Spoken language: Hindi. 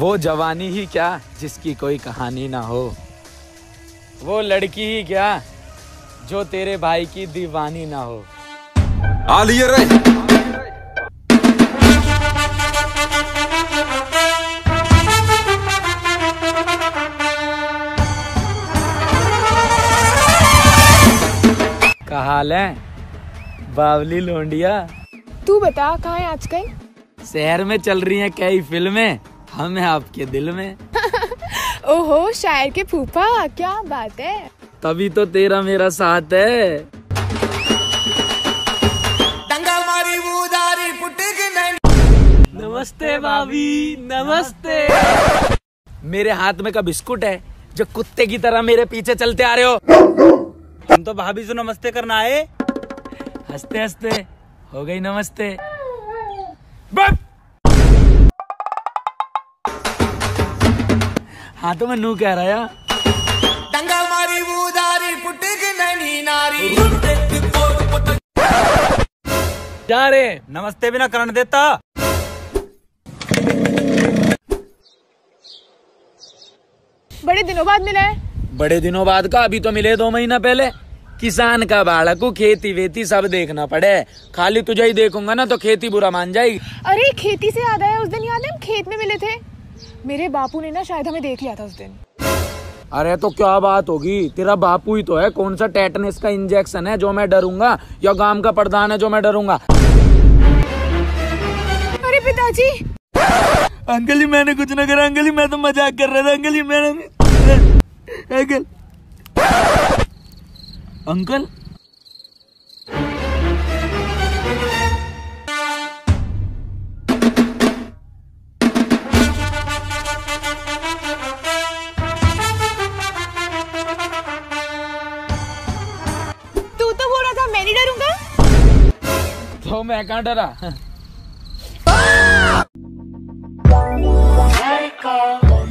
वो जवानी ही क्या जिसकी कोई कहानी ना हो। वो लड़की ही क्या जो तेरे भाई की दीवानी ना हो। आ रे। का हाल है? बावली लोंडिया। तू बता कहाँ है आजकल? शहर में चल रही हैं कई फ़िल्में। हम हैं आपके दिल में। ओहो शायर के फूफा क्या बात है? तभी तो तेरा मेरा साथ है। नमस्ते भाभी नमस्ते। मेरे हाथ में का बिस्कुट है जो कुत्ते की तरह मेरे पीछे चलते आ रहे हो। हम तो भाभी से नमस्ते करना आए हँसते हँसते हो गई नमस्ते। बस! हाँ तो मैं नू कह रहा यार जा रे। नमस्ते भी ना करने देता। बड़े दिनों बाद मिला है। बड़े दिनों बाद का अभी तो मिले दो महीना पहले। किसान का बालक को खेती वेती सब देखना पड़े। खाली तुझे ही देखूँगा ना तो खेती बुरा मान जाएगी। अरे खेती से याद आया उस दिन याद है हम खेत में मिले थे। मेरे बापू ने ना शायद हमें देख लिया था उस दिन। अरे तो क्या बात होगी? तेरा बापू ही तो है। कौन सा टेटनेस का इंजेक्शन है जो मैं डरूँगा? या गाँव का प्रधान है जो मैं डरूँगा? अरे पिताजी। अंकल जी मैंने कुछ ना करा। अंकल जी मैं तो मज़ाक कर रहा था। अंकल जी मैंने अंकल अंकल। तो मैं कहाँ डरा?